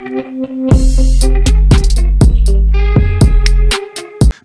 Thank you.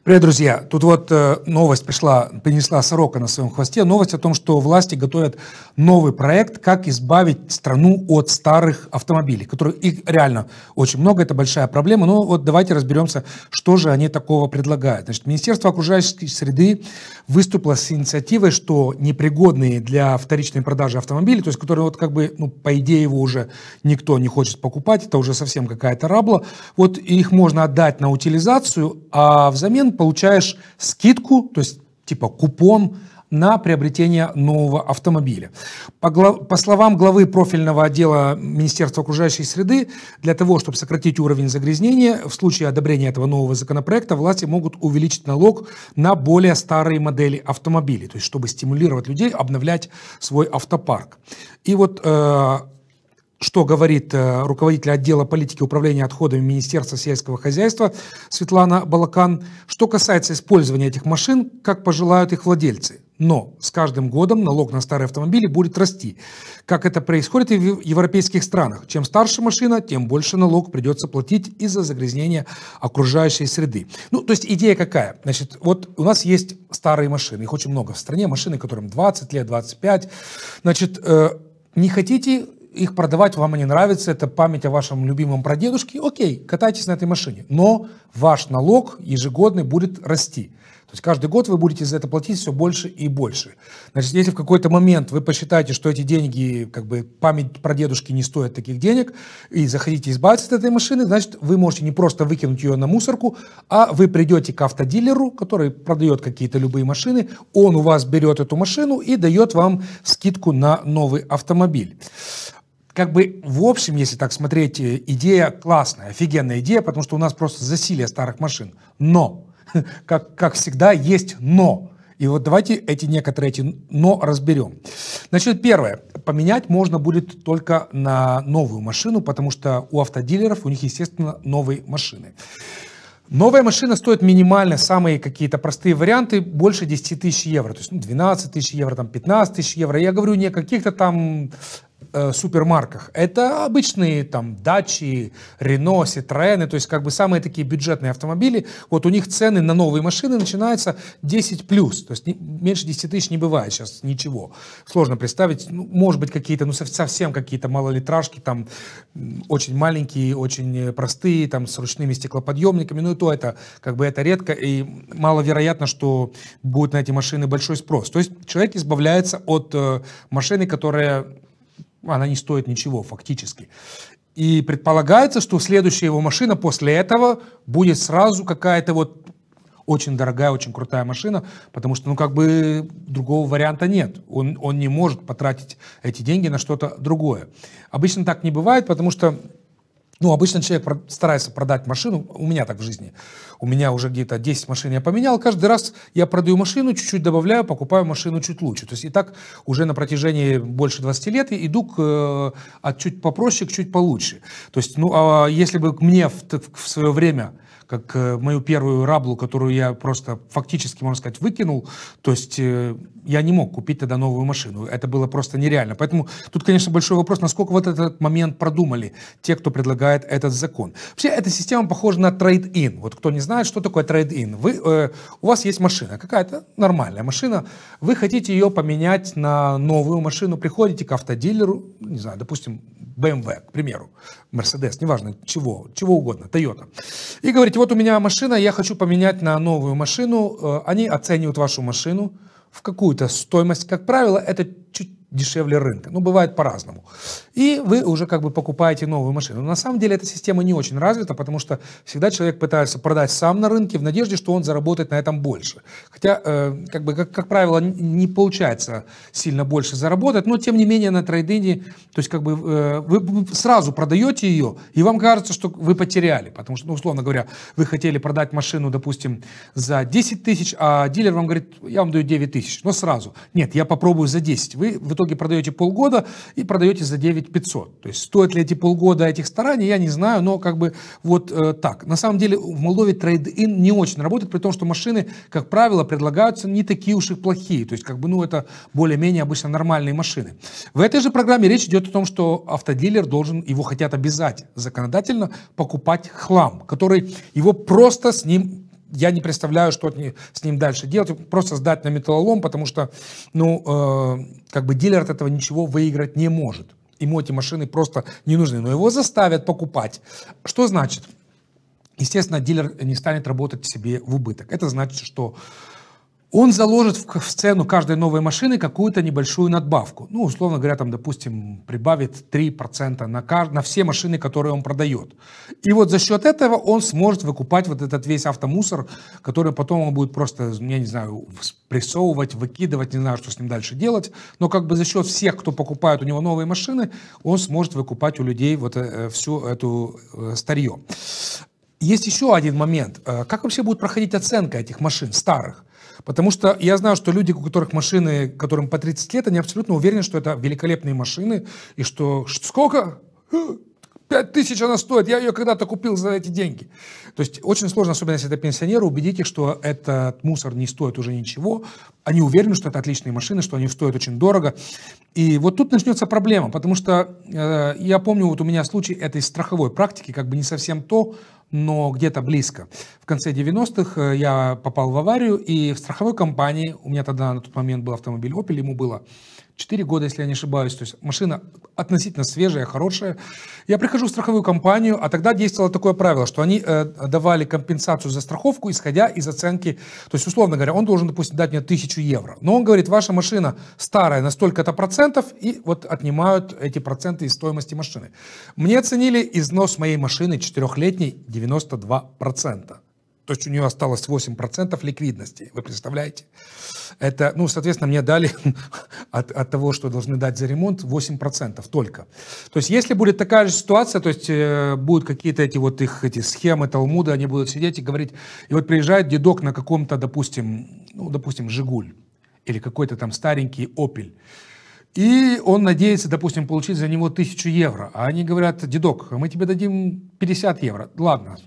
Привет, друзья! Тут вот э, новость пришла, принесла сорока на своем хвосте. Новость о том, что власти готовят новый проект, как избавить страну от старых автомобилей, которые их реально очень много, это большая проблема. Но вот давайте разберемся, что же они такого предлагают. Значит, Министерство окружающей среды выступило с инициативой, что непригодные для вторичной продажи автомобили, то есть которые вот как бы, ну, по идее его уже никто не хочет покупать, это уже совсем какая-то рабла, вот их можно отдать на утилизацию, а взамен получаешь скидку, то есть типа купон на приобретение нового автомобиля. По, глав, по словам главы профильного отдела Министерства окружающей среды, для того, чтобы сократить уровень загрязнения, в случае одобрения этого нового законопроекта власти могут увеличить налог на более старые модели автомобилей, то есть чтобы стимулировать людей обновлять свой автопарк. И вот э, что говорит э, руководитель отдела политики управления отходами Министерства сельского хозяйства Светлана Балакан. Что касается использования этих машин, как пожелают их владельцы. Но с каждым годом налог на старые автомобили будет расти, как это происходит и в европейских странах. Чем старше машина, тем больше налог придется платить из-за загрязнения окружающей среды. Ну, то есть идея какая? Значит, вот у нас есть старые машины, их очень много в стране, машины, которым 20 лет, 25. Значит, э, не хотите их продавать вам не нравится, это память о вашем любимом прадедушке, окей, катайтесь на этой машине. Но ваш налог ежегодный будет расти. То есть каждый год вы будете за это платить все больше и больше. Значит, если в какой-то момент вы посчитаете, что эти деньги, как бы память про дедушки не стоит таких денег, и захотите избавиться от этой машины, значит, вы можете не просто выкинуть ее на мусорку, а вы придете к автодилеру, который продает какие-то любые машины, он у вас берет эту машину и дает вам скидку на новый автомобиль как бы в общем, если так смотреть, э, идея классная, офигенная идея, потому что у нас просто засилие старых машин. Но, как, как всегда, есть но. И вот давайте эти некоторые эти но разберем. Значит, первое. Поменять можно будет только на новую машину, потому что у автодилеров, у них, естественно, новые машины. Новая машина стоит минимально, самые какие-то простые варианты, больше 10 тысяч евро. То есть ну, 12 тысяч евро, там, 15 тысяч евро. Я говорю не о каких-то там э, супермарках. Это обычные там дачи, Рено, Ситроены, то есть как бы самые такие бюджетные автомобили. Вот у них цены на новые машины начинаются 10 плюс, то есть не, меньше 10 тысяч не бывает сейчас ничего. Сложно представить, ну, может быть какие-то, ну совсем какие-то малолитражки, там очень маленькие, очень простые, там с ручными стеклоподъемниками, ну и то это как бы это редко и маловероятно, что будет на эти машины большой спрос. То есть человек избавляется от э, машины, которая она не стоит ничего фактически. И предполагается, что следующая его машина после этого будет сразу какая-то вот очень дорогая, очень крутая машина, потому что, ну, как бы другого варианта нет. Он, он не может потратить эти деньги на что-то другое. Обычно так не бывает, потому что ну, обычно человек старается продать машину, у меня так в жизни. У меня уже где-то 10 машин я поменял, каждый раз я продаю машину, чуть-чуть добавляю, покупаю машину чуть лучше. То есть и так уже на протяжении больше 20 лет я иду к, э, от чуть попроще к чуть получше. То есть, ну, а если бы мне в, в свое время как э, мою первую раблу, которую я просто фактически, можно сказать, выкинул. То есть э, я не мог купить тогда новую машину. Это было просто нереально. Поэтому тут, конечно, большой вопрос, насколько вот этот момент продумали те, кто предлагает этот закон. Вообще, эта система похожа на трейд-ин. Вот кто не знает, что такое трейд-ин. Вы, э, у вас есть машина, какая-то нормальная машина, вы хотите ее поменять на новую машину, приходите к автодилеру, не знаю, допустим, BMW, к примеру, Mercedes, неважно чего, чего угодно, Toyota. И говорите, вот у меня машина, я хочу поменять на новую машину. Э, они оценивают вашу машину в какую-то стоимость. Как правило, это чуть дешевле рынка. Ну, бывает по-разному. И вы уже как бы покупаете новую машину. Но на самом деле эта система не очень развита, потому что всегда человек пытается продать сам на рынке в надежде, что он заработает на этом больше. Хотя, э, как бы, как, как правило, не получается сильно больше заработать, но тем не менее на трейдинге, то есть как бы э, вы сразу продаете ее, и вам кажется, что вы потеряли, потому что, ну, условно говоря, вы хотели продать машину, допустим, за 10 тысяч, а дилер вам говорит, я вам даю 9 тысяч, но сразу. Нет, я попробую за 10. Вы в итоге итоге продаете полгода и продаете за 9 500. То есть стоит ли эти полгода этих стараний, я не знаю, но как бы вот э, так. На самом деле в Молдове трейд-ин не очень работает, при том, что машины, как правило, предлагаются не такие уж и плохие. То есть как бы, ну, это более-менее обычно нормальные машины. В этой же программе речь идет о том, что автодилер должен, его хотят обязать законодательно покупать хлам, который его просто с ним я не представляю, что с ним дальше делать. Просто сдать на металлолом, потому что, ну, э, как бы дилер от этого ничего выиграть не может. Ему эти машины просто не нужны. Но его заставят покупать. Что значит? Естественно, дилер не станет работать себе в убыток. Это значит, что он заложит в цену каждой новой машины какую-то небольшую надбавку. Ну, условно говоря, там, допустим, прибавит 3% на, на все машины, которые он продает. И вот за счет этого он сможет выкупать вот этот весь автомусор, который потом он будет просто, я не знаю, прессовывать, выкидывать, не знаю, что с ним дальше делать. Но как бы за счет всех, кто покупает у него новые машины, он сможет выкупать у людей вот э, всю эту э, старье. Есть еще один момент. Э, как вообще будет проходить оценка этих машин старых? Потому что я знаю, что люди, у которых машины, которым по 30 лет, они абсолютно уверены, что это великолепные машины, и что сколько? 5 тысяч она стоит, я ее когда-то купил за эти деньги. То есть очень сложно, особенно если это пенсионеры, убедить их, что этот мусор не стоит уже ничего. Они уверены, что это отличные машины, что они стоят очень дорого. И вот тут начнется проблема, потому что э, я помню, вот у меня случай этой страховой практики, как бы не совсем то, но где-то близко. В конце 90-х э, я попал в аварию, и в страховой компании, у меня тогда на тот момент был автомобиль Opel, ему было 4 года, если я не ошибаюсь. То есть машина относительно свежая, хорошая. Я прихожу в страховую компанию, а тогда действовало такое правило, что они э, давали компенсацию за страховку, исходя из оценки. То есть, условно говоря, он должен, допустим, дать мне тысячу евро. Но он говорит, ваша машина старая на столько-то процентов, и вот отнимают эти проценты из стоимости машины. Мне оценили износ моей машины четырехлетней 92%. То есть у нее осталось 8% ликвидности. Вы представляете? Это, ну, соответственно, мне дали от, от того, что должны дать за ремонт, 8% только. То есть если будет такая же ситуация, то есть э, будут какие-то эти вот их эти схемы Талмуда, они будут сидеть и говорить, и вот приезжает дедок на каком-то, допустим, ну, допустим, Жигуль или какой-то там старенький Опель, и он надеется, допустим, получить за него тысячу евро. А они говорят, дедок, мы тебе дадим 50 евро. Ладно,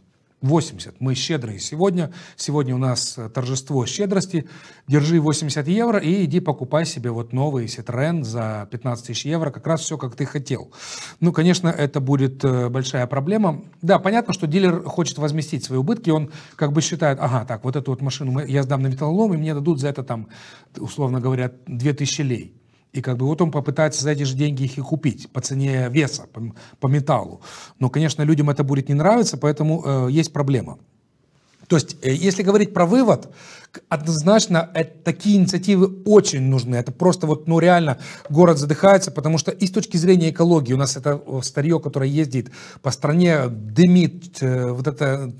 80. Мы щедрые сегодня. Сегодня у нас э, торжество щедрости. Держи 80 евро и иди покупай себе вот новый Citroen за 15 тысяч евро. Как раз все, как ты хотел. Ну, конечно, это будет э, большая проблема. Да, понятно, что дилер хочет возместить свои убытки. Он как бы считает, ага, так, вот эту вот машину я сдам на металлолом, и мне дадут за это там, условно говоря, 2000 лей. И как бы вот он попытается за эти же деньги их и купить по цене веса, по, по металлу. Но, конечно, людям это будет не нравиться, поэтому э, есть проблема. То есть, э, если говорить про вывод, однозначно это, такие инициативы очень нужны. Это просто вот, ну реально, город задыхается, потому что и с точки зрения экологии, у нас это старье, которое ездит по стране, дымит, э, вот это,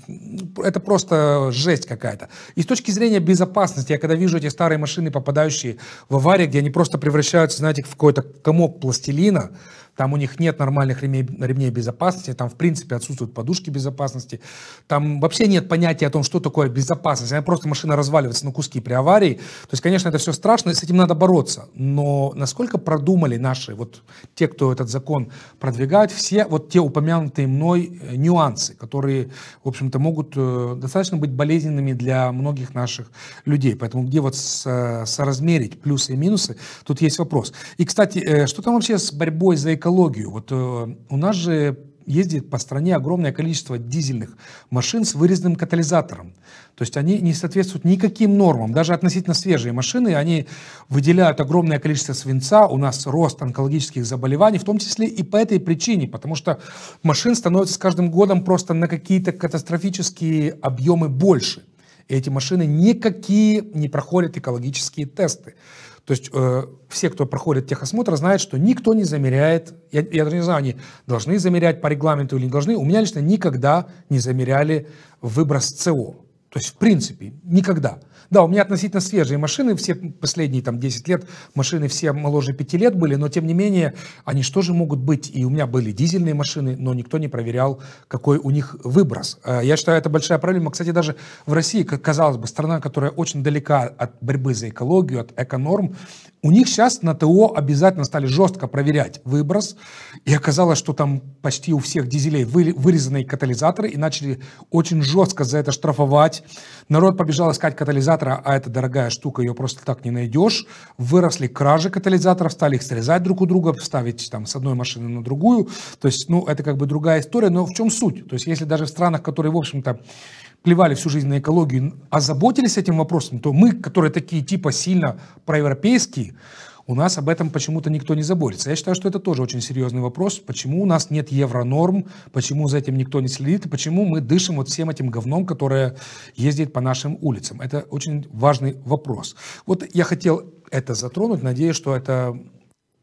это просто жесть какая-то. И с точки зрения безопасности, я когда вижу эти старые машины, попадающие в аварии, где они просто превращаются, знаете, в какой-то комок пластилина, там у них нет нормальных ремней, ремней безопасности, там в принципе отсутствуют подушки безопасности, там вообще нет понятия о том, что такое безопасность, она просто машина разваливается на куски при аварии. То есть, конечно, это все страшно, и с этим надо бороться. Но насколько продумали наши, вот те, кто этот закон продвигают, все вот те упомянутые мной э, нюансы, которые, в общем-то, могут э, достаточно быть болезненными для многих наших людей. Поэтому где вот соразмерить плюсы и минусы, тут есть вопрос. И, кстати, э, что там вообще с борьбой за экологию? Экологию. Вот э, у нас же ездит по стране огромное количество дизельных машин с вырезанным катализатором. То есть они не соответствуют никаким нормам. Даже относительно свежие машины, они выделяют огромное количество свинца. У нас рост онкологических заболеваний, в том числе и по этой причине. Потому что машин становится с каждым годом просто на какие-то катастрофические объемы больше. И эти машины никакие не проходят экологические тесты. То есть э, все, кто проходит техосмотр, знают, что никто не замеряет, я, я даже не знаю, они должны замерять по регламенту или не должны. У меня лично никогда не замеряли выброс СО. То есть, в принципе, никогда. Да, у меня относительно свежие машины, все последние там 10 лет, машины все моложе 5 лет были, но тем не менее, они что же могут быть? И у меня были дизельные машины, но никто не проверял, какой у них выброс. А, я считаю, это большая проблема. Кстати, даже в России, как казалось бы, страна, которая очень далека от борьбы за экологию, от эконорм, у них сейчас на ТО обязательно стали жестко проверять выброс, и оказалось, что там почти у всех дизелей вырезанные катализаторы, и начали очень жестко за это штрафовать. Народ побежал искать катализатора, а это дорогая штука, ее просто так не найдешь. Выросли кражи катализаторов, стали их срезать друг у друга, ставить там с одной машины на другую. То есть, ну, это как бы другая история, но в чем суть? То есть, если даже в странах, которые, в общем-то, плевали всю жизнь на экологию, озаботились этим вопросом, то мы, которые такие типа сильно проевропейские, у нас об этом почему-то никто не заботится. Я считаю, что это тоже очень серьезный вопрос. Почему у нас нет евронорм, почему за этим никто не следит, и почему мы дышим вот всем этим говном, которое ездит по нашим улицам. Это очень важный вопрос. Вот я хотел это затронуть, надеюсь, что это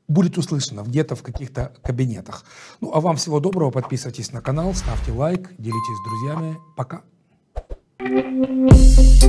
будет услышано где-то в каких-то кабинетах. Ну, а вам всего доброго, подписывайтесь на канал, ставьте лайк, делитесь с друзьями. Пока. Música